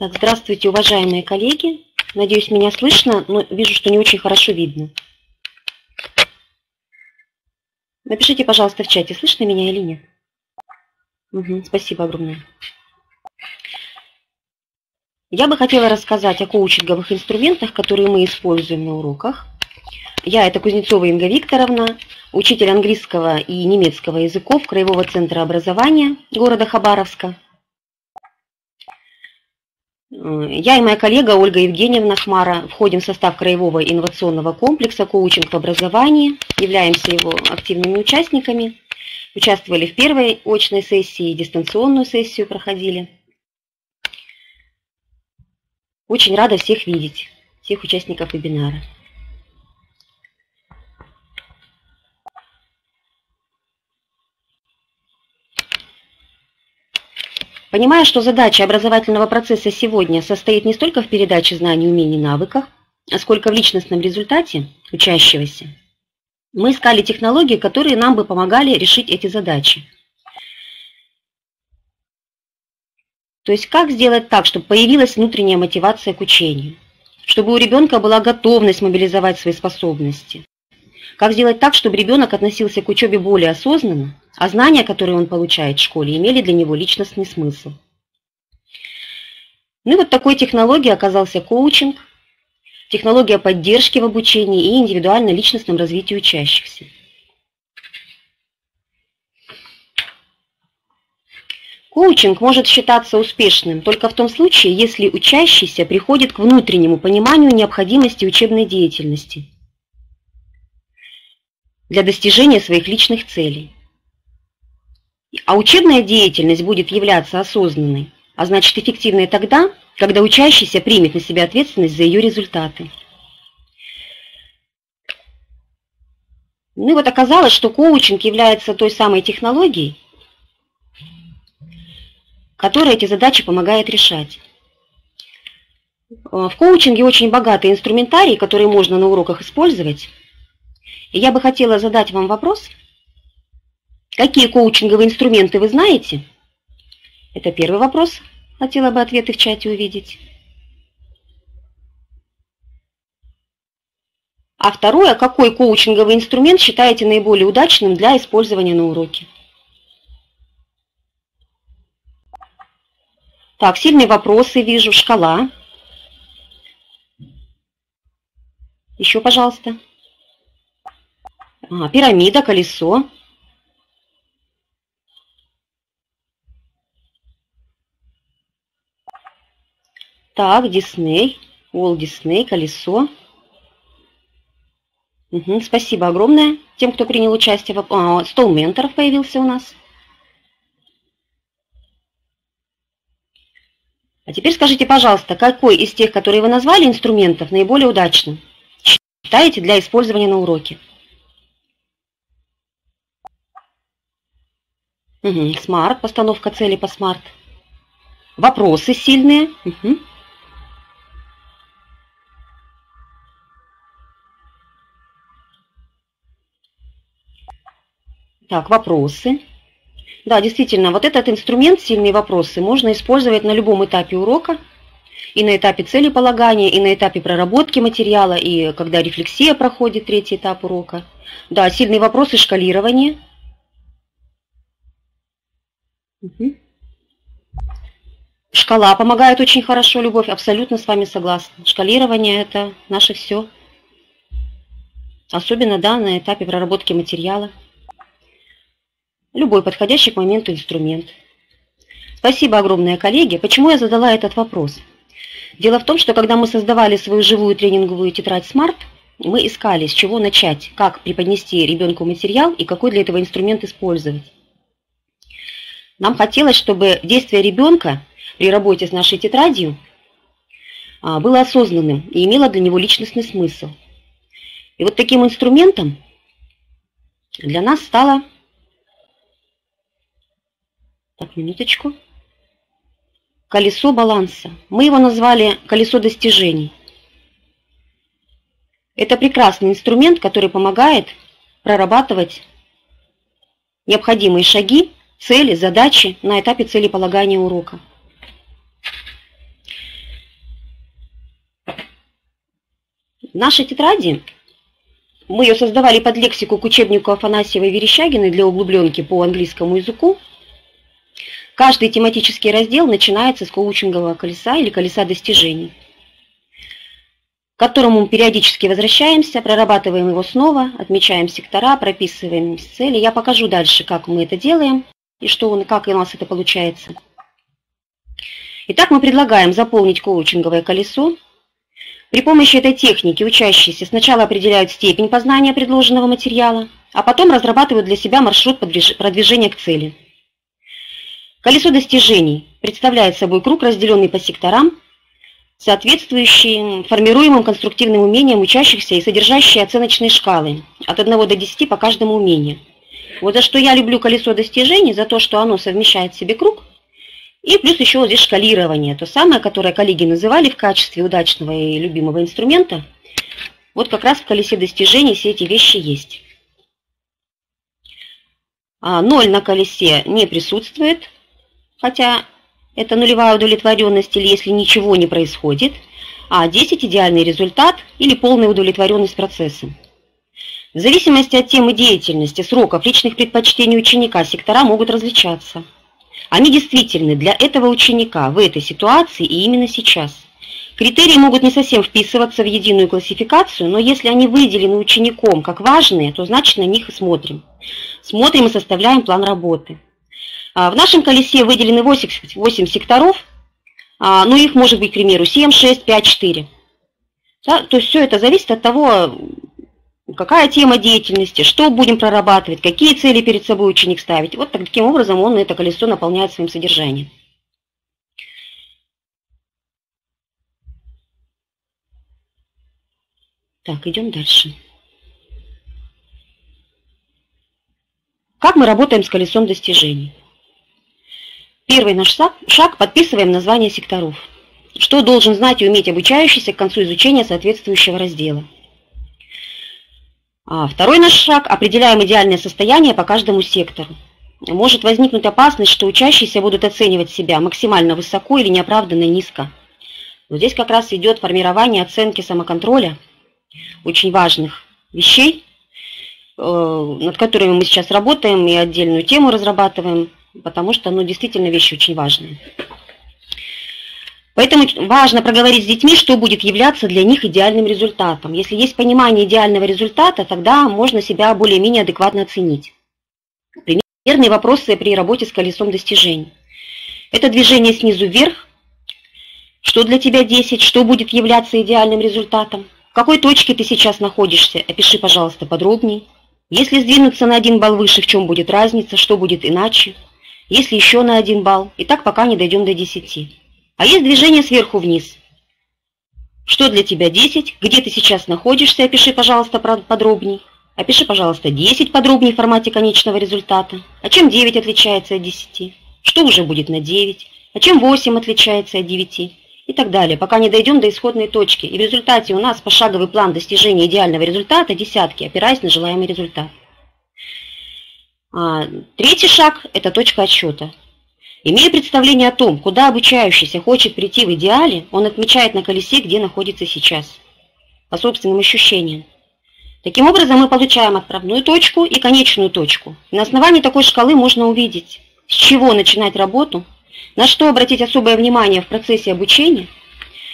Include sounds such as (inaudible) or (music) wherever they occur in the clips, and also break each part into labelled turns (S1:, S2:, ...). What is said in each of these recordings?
S1: Так, здравствуйте, уважаемые коллеги. Надеюсь, меня слышно, но вижу, что не очень хорошо видно. Напишите, пожалуйста, в чате, слышно меня или нет. Угу, спасибо огромное. Я бы хотела рассказать о коучинговых инструментах, которые мы используем на уроках. Я это Кузнецова Инга Викторовна, учитель английского и немецкого языков Краевого центра образования города Хабаровска. Я и моя коллега Ольга Евгеньевна Хмара входим в состав Краевого инновационного комплекса «Коучинг в образовании», являемся его активными участниками, участвовали в первой очной сессии, дистанционную сессию проходили. Очень рада всех видеть, всех участников вебинара. Понимая, что задача образовательного процесса сегодня состоит не столько в передаче знаний, умений, навыках, а сколько в личностном результате учащегося, мы искали технологии, которые нам бы помогали решить эти задачи. То есть как сделать так, чтобы появилась внутренняя мотивация к учению, чтобы у ребенка была готовность мобилизовать свои способности, как сделать так, чтобы ребенок относился к учебе более осознанно, а знания, которые он получает в школе, имели для него личностный смысл. Ну и вот такой технологией оказался коучинг, технология поддержки в обучении и индивидуально-личностном развитии учащихся. Коучинг может считаться успешным только в том случае, если учащийся приходит к внутреннему пониманию необходимости учебной деятельности – для достижения своих личных целей. А учебная деятельность будет являться осознанной, а значит эффективной тогда, когда учащийся примет на себя ответственность за ее результаты. Ну и вот оказалось, что коучинг является той самой технологией, которая эти задачи помогает решать. В коучинге очень богатый инструментарий, который можно на уроках использовать, я бы хотела задать вам вопрос. Какие коучинговые инструменты вы знаете? Это первый вопрос. Хотела бы ответы в чате увидеть. А второе, какой коучинговый инструмент считаете наиболее удачным для использования на уроке? Так, сильные вопросы вижу, шкала. Еще, пожалуйста. А, пирамида, колесо. Так, Дисней, Уолл Дисней, колесо. Угу, спасибо огромное тем, кто принял участие. В... А, стол менторов появился у нас. А теперь скажите, пожалуйста, какой из тех, которые вы назвали инструментов, наиболее удачным считаете для использования на уроке? Угу. SMART, постановка цели по SMART. Вопросы сильные. Угу. Так, вопросы. Да, действительно, вот этот инструмент «Сильные вопросы» можно использовать на любом этапе урока, и на этапе целеполагания, и на этапе проработки материала, и когда рефлексия проходит третий этап урока. Да, сильные вопросы шкалирования – Угу. Шкала помогает очень хорошо, Любовь, абсолютно с вами согласна. Шкалирование – это наше все. Особенно, да, на этапе проработки материала. Любой подходящий к моменту инструмент. Спасибо огромное, коллеги. Почему я задала этот вопрос? Дело в том, что когда мы создавали свою живую тренинговую тетрадь Smart, мы искали, с чего начать, как преподнести ребенку материал и какой для этого инструмент использовать. Нам хотелось, чтобы действие ребенка при работе с нашей тетрадью а, было осознанным и имело для него личностный смысл. И вот таким инструментом для нас стало... Так, минуточку. Колесо баланса. Мы его назвали колесо достижений. Это прекрасный инструмент, который помогает прорабатывать необходимые шаги, цели, задачи на этапе целеполагания урока. В нашей тетради мы ее создавали под лексику к учебнику Афанасьевой Верещагиной для углубленки по английскому языку – Каждый тематический раздел начинается с коучингового колеса или колеса достижений, к которому мы периодически возвращаемся, прорабатываем его снова, отмечаем сектора, прописываем цели. Я покажу дальше, как мы это делаем и что, как у нас это получается. Итак, мы предлагаем заполнить коучинговое колесо при помощи этой техники учащиеся сначала определяют степень познания предложенного материала, а потом разрабатывают для себя маршрут продвижения к цели. Колесо достижений представляет собой круг, разделенный по секторам, соответствующий формируемым конструктивным умениям учащихся и содержащие оценочные шкалы от 1 до 10 по каждому умению. Вот за что я люблю колесо достижений, за то, что оно совмещает в себе круг и плюс еще вот здесь шкалирование, то самое, которое коллеги называли в качестве удачного и любимого инструмента. Вот как раз в колесе достижений все эти вещи есть. А, ноль на колесе не присутствует, хотя это нулевая удовлетворенность или если ничего не происходит, а 10 – идеальный результат или полная удовлетворенность процессом. В зависимости от темы деятельности, сроков, личных предпочтений ученика сектора могут различаться – они действительны для этого ученика в этой ситуации и именно сейчас. Критерии могут не совсем вписываться в единую классификацию, но если они выделены учеником как важные, то значит на них и смотрим. Смотрим и составляем план работы. А, в нашем колесе выделены 8, 8 секторов, а, ну их может быть, к примеру, 7, 6, 5, 4. Да, то есть все это зависит от того, какая тема деятельности, что будем прорабатывать, какие цели перед собой ученик ставить. Вот таким образом он это колесо наполняет своим содержанием. Так, идем дальше. Как мы работаем с колесом достижений? Первый наш шаг – подписываем название секторов. Что должен знать и уметь обучающийся к концу изучения соответствующего раздела – а второй наш шаг – определяем идеальное состояние по каждому сектору. Может возникнуть опасность, что учащиеся будут оценивать себя максимально высоко или неоправданно низко. Но здесь как раз идет формирование оценки самоконтроля, очень важных вещей, э, над которыми мы сейчас работаем и отдельную тему разрабатываем, потому что ну, действительно вещи очень важные. Поэтому важно проговорить с детьми, что будет являться для них идеальным результатом. Если есть понимание идеального результата, тогда можно себя более-менее адекватно оценить. Примерные вопросы при работе с колесом достижений. Это движение снизу вверх. Что для тебя 10? Что будет являться идеальным результатом? В какой точке ты сейчас находишься? Опиши, пожалуйста, подробнее. Если сдвинуться на один балл выше, в чем будет разница? Что будет иначе? Если еще на один балл? И так пока не дойдем до 10. А есть движение сверху вниз. Что для тебя 10? Где ты сейчас находишься? Опиши, пожалуйста, подробней. Опиши, пожалуйста, 10 подробней в формате конечного результата. А чем 9 отличается от 10? Что уже будет на 9? А чем 8 отличается от 9? И так далее, пока не дойдем до исходной точки. И в результате у нас пошаговый план достижения идеального результата десятки, опираясь на желаемый результат. А, третий шаг – это точка отсчета. Имея представление о том, куда обучающийся хочет прийти в идеале, он отмечает на колесе, где находится сейчас, по собственным ощущениям. Таким образом, мы получаем отправную точку и конечную точку. на основании такой шкалы можно увидеть, с чего начинать работу, на что обратить особое внимание в процессе обучения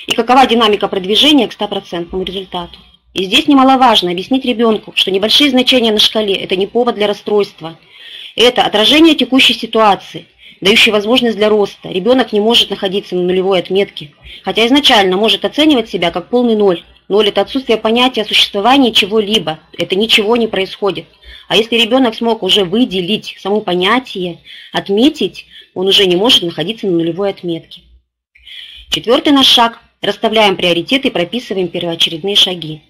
S1: и какова динамика продвижения к 100% результату. И здесь немаловажно объяснить ребенку, что небольшие значения на шкале – это не повод для расстройства, это отражение текущей ситуации – дающий возможность для роста. Ребенок не может находиться на нулевой отметке, хотя изначально может оценивать себя как полный ноль. Ноль – это отсутствие понятия о существовании чего-либо, это ничего не происходит. А если ребенок смог уже выделить само понятие, отметить, он уже не может находиться на нулевой отметке. Четвертый наш шаг – расставляем приоритеты и прописываем первоочередные шаги.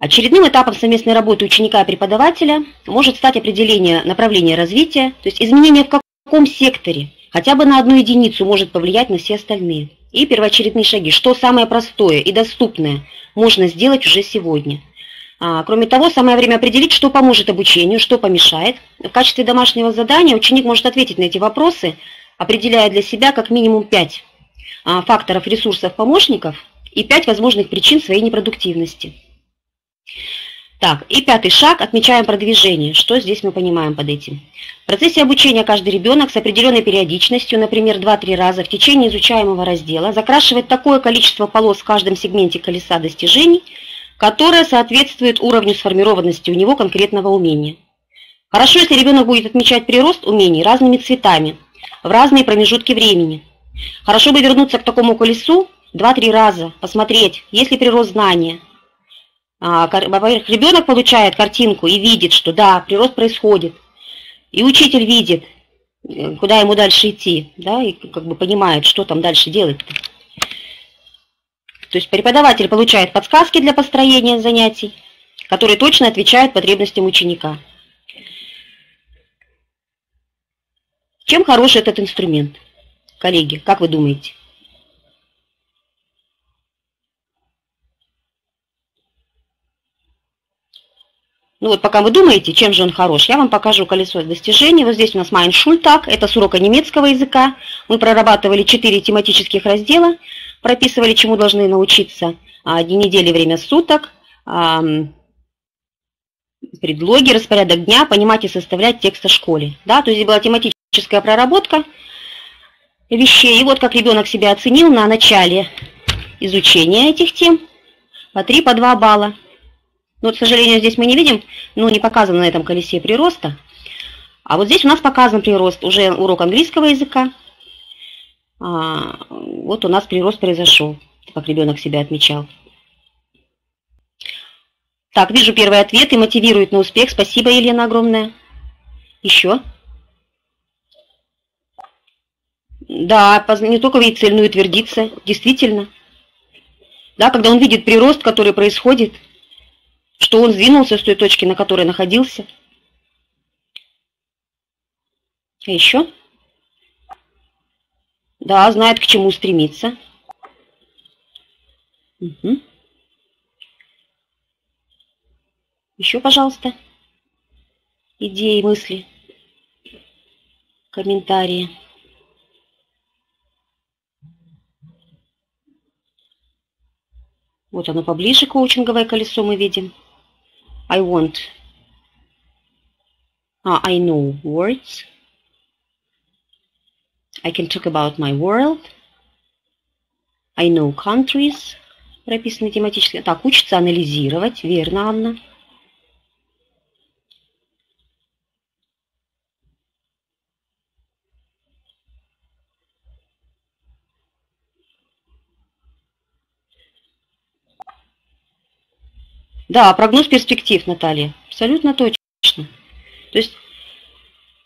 S1: Очередным этапом совместной работы ученика и преподавателя может стать определение направления развития, то есть изменение в каком секторе, хотя бы на одну единицу может повлиять на все остальные. И первоочередные шаги, что самое простое и доступное можно сделать уже сегодня. А, кроме того, самое время определить, что поможет обучению, что помешает. В качестве домашнего задания ученик может ответить на эти вопросы, определяя для себя как минимум 5 а, факторов ресурсов помощников и пять возможных причин своей непродуктивности. Так, и пятый шаг, отмечаем продвижение. Что здесь мы понимаем под этим? В процессе обучения каждый ребенок с определенной периодичностью, например, 2-3 раза в течение изучаемого раздела, закрашивает такое количество полос в каждом сегменте колеса достижений, которое соответствует уровню сформированности у него конкретного умения. Хорошо, если ребенок будет отмечать прирост умений разными цветами, в разные промежутки времени. Хорошо бы вернуться к такому колесу 2-3 раза, посмотреть, есть ли прирост знания, а, во-первых, ребенок получает картинку и видит, что да, прирост происходит. И учитель видит, э, куда ему дальше идти, да, и как бы понимает, что там дальше делать. -то. То есть преподаватель получает подсказки для построения занятий, которые точно отвечают потребностям ученика. Чем хорош этот инструмент, коллеги, как вы думаете? Ну вот пока вы думаете, чем же он хорош, я вам покажу колесо достижений. Вот здесь у нас Mein Schultag, это с урока немецкого языка. Мы прорабатывали четыре тематических раздела, прописывали, чему должны научиться. А, дни недели, время суток, предлоги, распорядок дня, понимать и составлять текст о школе. Да, то есть была тематическая проработка вещей. И вот как ребенок себя оценил на начале изучения этих тем по 3, по 2 балла. Ну, вот, к сожалению, здесь мы не видим, ну, не показано на этом колесе прироста. А вот здесь у нас показан прирост, уже урок английского языка. А, вот у нас прирост произошел, как ребенок себя отмечал. Так, вижу первый ответ и мотивирует на успех. Спасибо, Елена, огромное. Еще? Да, не только видит цель, но и твердится. Действительно. Да, когда он видит прирост, который происходит – что он сдвинулся с той точки, на которой находился. А еще? Да, знает, к чему стремиться. Угу. Еще, пожалуйста, идеи, мысли, комментарии. Вот оно поближе, коучинговое колесо мы видим. I want. Uh, I know words. I can talk about my world. I know countries. Прописаны тематически. Так, учится анализировать. Верно, Анна. Да, прогноз перспектив, Наталья. Абсолютно точно. То есть,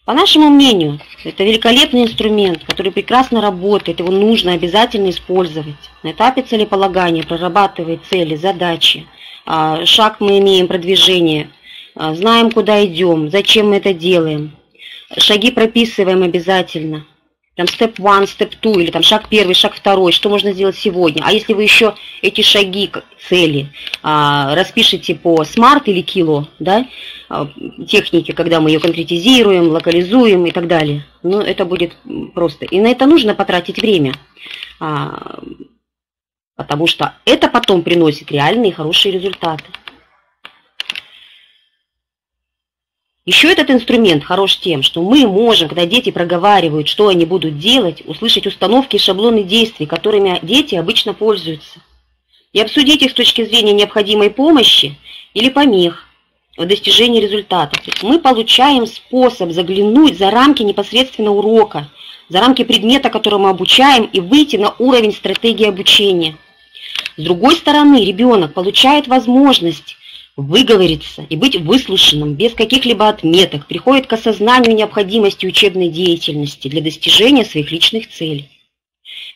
S1: по нашему мнению, это великолепный инструмент, который прекрасно работает, его нужно обязательно использовать. На этапе целеполагания прорабатывает цели, задачи. А, шаг мы имеем продвижение, а, знаем, куда идем, зачем мы это делаем. Шаги прописываем обязательно там степ 1, степ 2, или там шаг первый, шаг второй, что можно сделать сегодня. А если вы еще эти шаги, цели а, распишите по смарт или кило, да, а, техники, когда мы ее конкретизируем, локализуем и так далее, ну, это будет просто. И на это нужно потратить время, а, потому что это потом приносит реальные хорошие результаты. Еще этот инструмент хорош тем, что мы можем, когда дети проговаривают, что они будут делать, услышать установки и шаблоны действий, которыми дети обычно пользуются, и обсудить их с точки зрения необходимой помощи или помех в достижении результата. Мы получаем способ заглянуть за рамки непосредственно урока, за рамки предмета, которому обучаем, и выйти на уровень стратегии обучения. С другой стороны, ребенок получает возможность выговориться и быть выслушанным без каких-либо отметок приходит к осознанию необходимости учебной деятельности для достижения своих личных целей.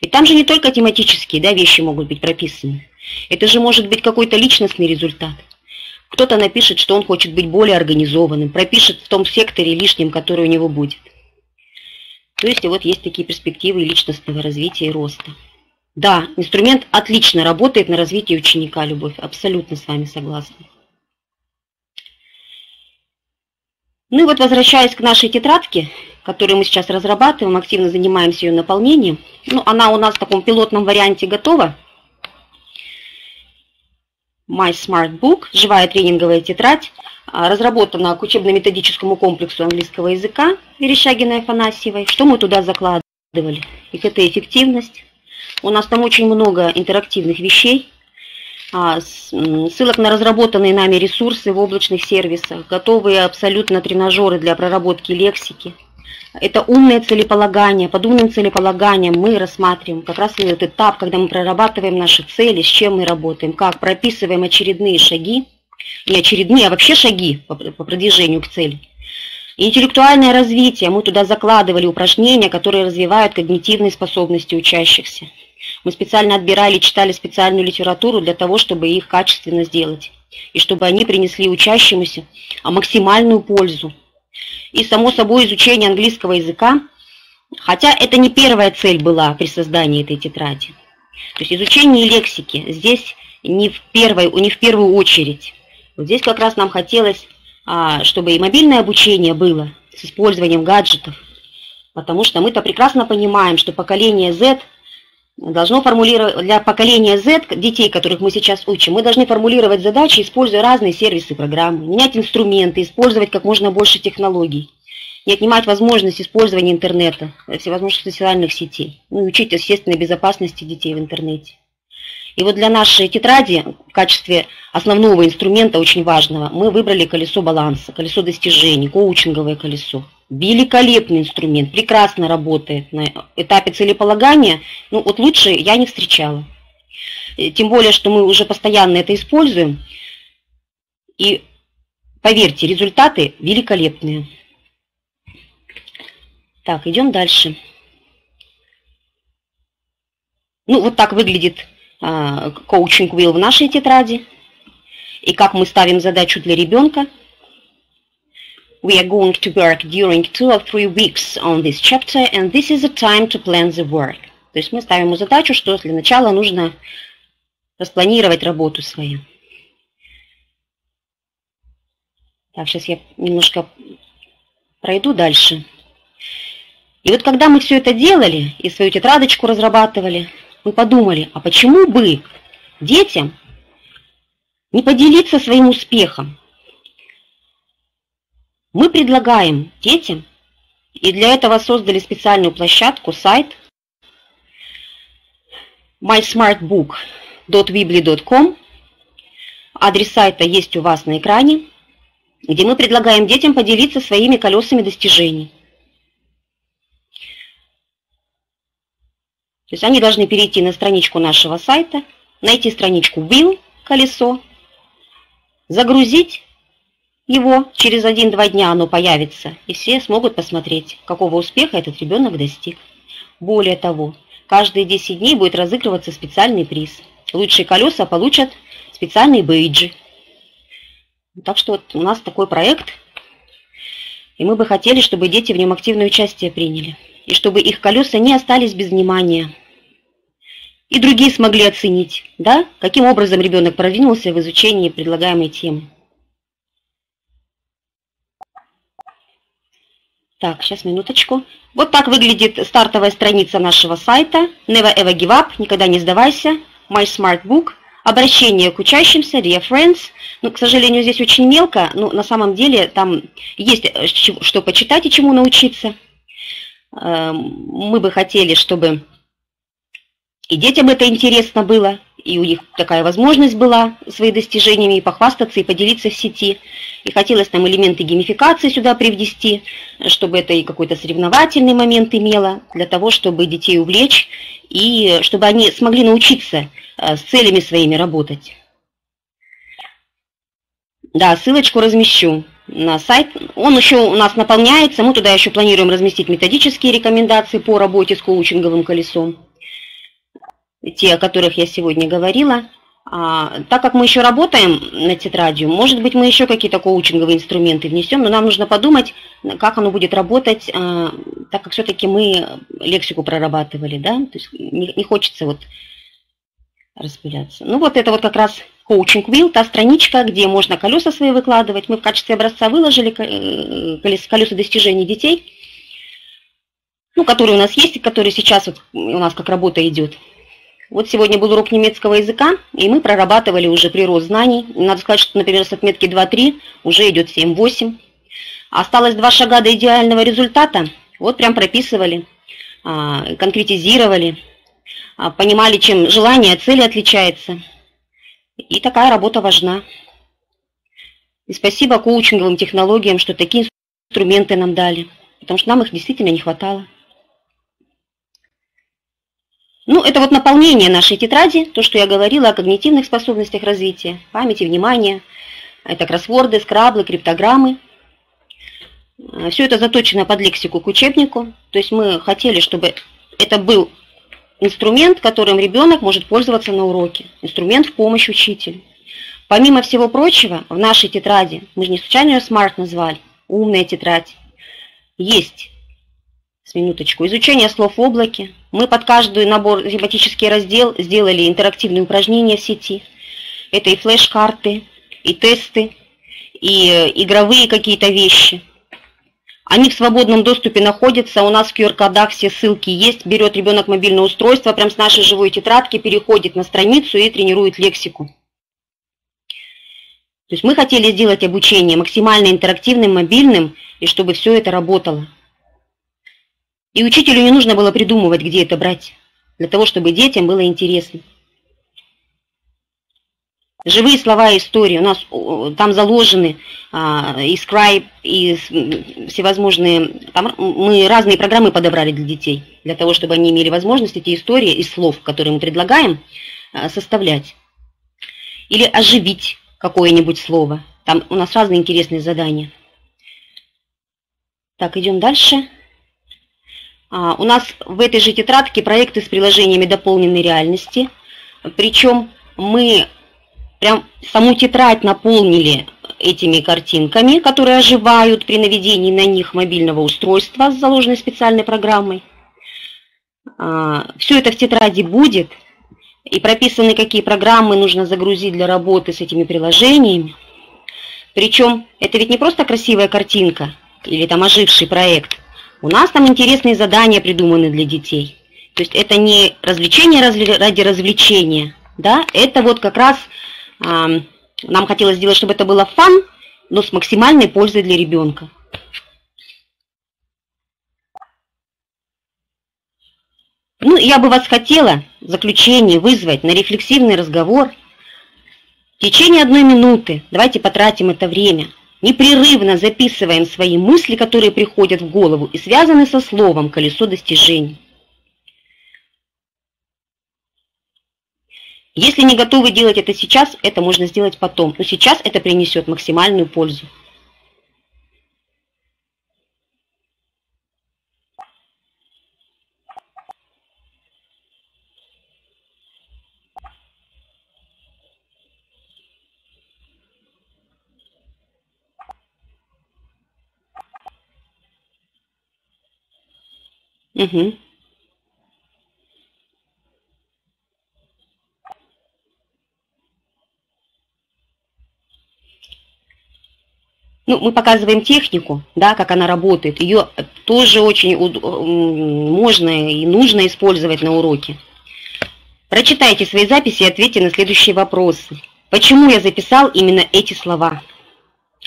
S1: Ведь там же не только тематические да, вещи могут быть прописаны. Это же может быть какой-то личностный результат. Кто-то напишет, что он хочет быть более организованным, пропишет в том секторе лишнем, который у него будет. То есть вот есть такие перспективы личностного развития и роста. Да, инструмент отлично работает на развитие ученика, Любовь, абсолютно с вами согласна. Ну и вот возвращаясь к нашей тетрадке, которую мы сейчас разрабатываем, активно занимаемся ее наполнением. Ну, она у нас в таком пилотном варианте готова. My Smart Book, живая тренинговая тетрадь, а, разработана к учебно-методическому комплексу английского языка Верещагиной Афанасьевой. Что мы туда закладывали? И это эффективность. У нас там очень много интерактивных вещей, ссылок на разработанные нами ресурсы в облачных сервисах, готовые абсолютно тренажеры для проработки лексики. Это умное целеполагание. Под умным целеполаганием мы рассматриваем как раз этот этап, когда мы прорабатываем наши цели, с чем мы работаем, как прописываем очередные шаги, не очередные, а вообще шаги по продвижению к цели. интеллектуальное развитие. Мы туда закладывали упражнения, которые развивают когнитивные способности учащихся. Мы специально отбирали, читали специальную литературу для того, чтобы их качественно сделать. И чтобы они принесли учащемуся максимальную пользу. И, само собой, изучение английского языка, хотя это не первая цель была при создании этой тетради. То есть изучение лексики здесь не в, первой, не в первую очередь. Вот здесь как раз нам хотелось, а, чтобы и мобильное обучение было с использованием гаджетов, потому что мы-то прекрасно понимаем, что поколение Z должно формулировать, для поколения Z, детей, которых мы сейчас учим, мы должны формулировать задачи, используя разные сервисы программы, менять инструменты, использовать как можно больше технологий, не отнимать возможность использования интернета, всевозможных социальных сетей, ну и учить естественной безопасности детей в интернете. И вот для нашей тетради в качестве основного инструмента, очень важного, мы выбрали колесо баланса, колесо достижений, коучинговое колесо. Великолепный инструмент, прекрасно работает на этапе целеполагания. Ну вот лучше я не встречала. Э, тем более, что мы уже постоянно это используем. И поверьте, результаты великолепные. Так, идем дальше. Ну, вот так выглядит коучинг Will в нашей тетради. И как мы ставим задачу для ребенка. We are going to work during two or three weeks on this chapter, and this is the time to plan the work. То есть мы ставим ему задачу, что для начала нужно распланировать работу свою. Так, сейчас я немножко пройду дальше. И вот когда мы все это делали и свою тетрадочку разрабатывали, мы подумали, а почему бы детям не поделиться своим успехом? Мы предлагаем детям, и для этого создали специальную площадку, сайт mysmartbook.weebly.com. Адрес сайта есть у вас на экране, где мы предлагаем детям поделиться своими колесами достижений. То есть они должны перейти на страничку нашего сайта, найти страничку Will, колесо, загрузить его, через один-два дня оно появится, и все смогут посмотреть, какого успеха этот ребенок достиг. Более того, каждые 10 дней будет разыгрываться специальный приз. Лучшие колеса получат специальные бейджи. Так что вот у нас такой проект, и мы бы хотели, чтобы дети в нем активное участие приняли и чтобы их колеса не остались без внимания. И другие смогли оценить, да, каким образом ребенок продвинулся в изучении предлагаемой темы. Так, сейчас минуточку. Вот так выглядит стартовая страница нашего сайта. Never ever give up, никогда не сдавайся. My Smart Book. Обращение к учащимся, Friends. Ну, к сожалению, здесь очень мелко, но на самом деле там есть э, что почитать и чему научиться. Эм, мы бы хотели, чтобы и детям это интересно было, и у них такая возможность была свои достижениями и похвастаться, и поделиться в сети. И хотелось там элементы геймификации сюда привнести, чтобы это и какой-то соревновательный момент имело, для того, чтобы детей увлечь, и чтобы они смогли научиться э, с целями своими работать. Да, ссылочку размещу на сайт. Он еще у нас наполняется, мы туда еще планируем разместить методические рекомендации по работе с коучинговым колесом, те, о которых я сегодня говорила. А, так как мы еще работаем над тетрадью, может быть, мы еще какие-то коучинговые инструменты внесем, но нам нужно подумать, как оно будет работать, а, так как все-таки мы лексику прорабатывали, да, то есть не, не хочется вот распыляться. Ну вот это вот как раз Coaching Wheel, та страничка, где можно колеса свои выкладывать. Мы в качестве образца выложили э, колеса достижений детей, ну, которые у нас есть, и которые сейчас вот у нас как работа идет. Вот сегодня был урок немецкого языка, и мы прорабатывали уже прирост знаний. Надо сказать, что, например, с отметки 2-3 уже идет 7-8. Осталось два шага до идеального результата. Вот прям прописывали, а, конкретизировали, а, понимали, чем желание цели отличается. И такая работа важна. И спасибо коучинговым технологиям, что такие инструменты нам дали, потому что нам их действительно не хватало. Ну, это вот наполнение нашей тетради, то, что я говорила о когнитивных способностях развития, памяти, внимания. Это кроссворды, скраблы, криптограммы. Все это заточено под лексику к учебнику. То есть мы хотели, чтобы это был инструмент, которым ребенок может пользоваться на уроке. Инструмент в помощь учителю. Помимо всего прочего, в нашей тетради, мы же не случайно ее Smart назвали, умная тетрадь, есть, минуточку, изучение слов в облаке. Мы под каждый набор тематический раздел сделали интерактивные упражнения в сети. Это и флеш-карты, и тесты, и э, игровые какие-то вещи. Они в свободном доступе находятся, у нас в QR-кодах все ссылки есть. Берет ребенок мобильное устройство, прям с нашей живой тетрадки, переходит на страницу и тренирует лексику. То есть мы хотели сделать обучение максимально интерактивным, мобильным, и чтобы все это работало. И учителю не нужно было придумывать, где это брать, для того, чтобы детям было интересно. Живые слова и истории. У нас там заложены а, и Scribe, и всевозможные... Там мы разные программы подобрали для детей, для того, чтобы они имели возможность эти истории из слов, которые мы предлагаем, а, составлять. Или оживить какое-нибудь слово. Там у нас разные интересные задания. Так, идем дальше. А, у нас в этой же тетрадке проекты с приложениями дополненной реальности. Причем мы прям саму тетрадь наполнили этими картинками, которые оживают при наведении на них мобильного устройства с заложенной специальной программой. А, Все это в тетради будет, и прописаны, какие программы нужно загрузить для работы с этими приложениями. Причем это ведь не просто красивая картинка или там оживший проект. У нас там интересные задания придуманы для детей. То есть это не развлечение ради развлечения, да, это вот как раз нам хотелось сделать, чтобы это было фан, но с максимальной пользой для ребенка. Ну, я бы вас хотела в заключение вызвать на рефлексивный разговор. В течение одной минуты давайте потратим это время. Непрерывно записываем свои мысли, которые приходят в голову и связаны со словом «колесо достижений». Если не готовы делать это сейчас, это можно сделать потом. Но сейчас это принесет максимальную пользу. Угу. Ну, мы показываем технику, да, как она работает. Ее тоже очень можно и нужно использовать на уроке. Прочитайте свои записи и ответьте на следующие вопросы. Почему я записал именно эти слова?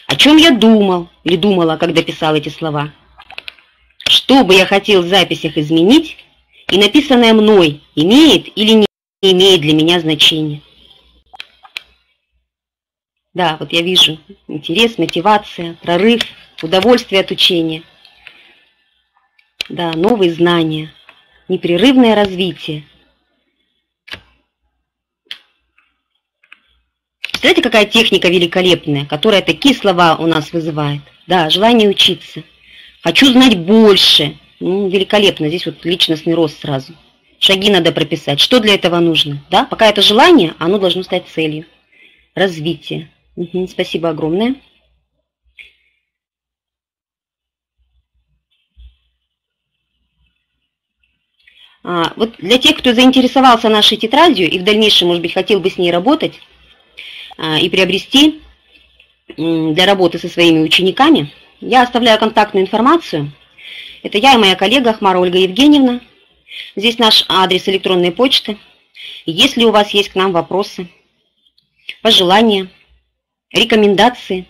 S1: О чем я думал или думала, когда писал эти слова? Что бы я хотел в записях изменить, и написанное мной имеет или не имеет для меня значения? Да, вот я вижу интерес, мотивация, прорыв, удовольствие от учения. Да, новые знания, непрерывное развитие. Представляете, какая техника великолепная, которая такие слова у нас вызывает? Да, желание учиться. Хочу знать больше. Ну, великолепно. Здесь вот личностный рост сразу. Шаги надо прописать. Что для этого нужно? Да, пока это желание, оно должно стать целью. Развитие. Угу, спасибо огромное. А, вот для тех, кто заинтересовался нашей тетрадью и в дальнейшем, может быть, хотел бы с ней работать а, и приобрести для работы со своими учениками, я оставляю контактную информацию. Это я и моя коллега Ахмара Ольга Евгеньевна. Здесь наш адрес электронной почты. Если у вас есть к нам вопросы, пожелания, рекомендации,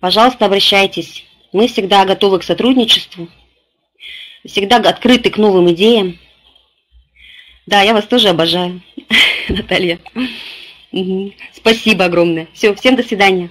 S1: пожалуйста, обращайтесь. Мы всегда готовы к сотрудничеству, всегда открыты к новым идеям. Да, я вас тоже обожаю, (laughs) Наталья. Спасибо огромное. Все, всем до свидания.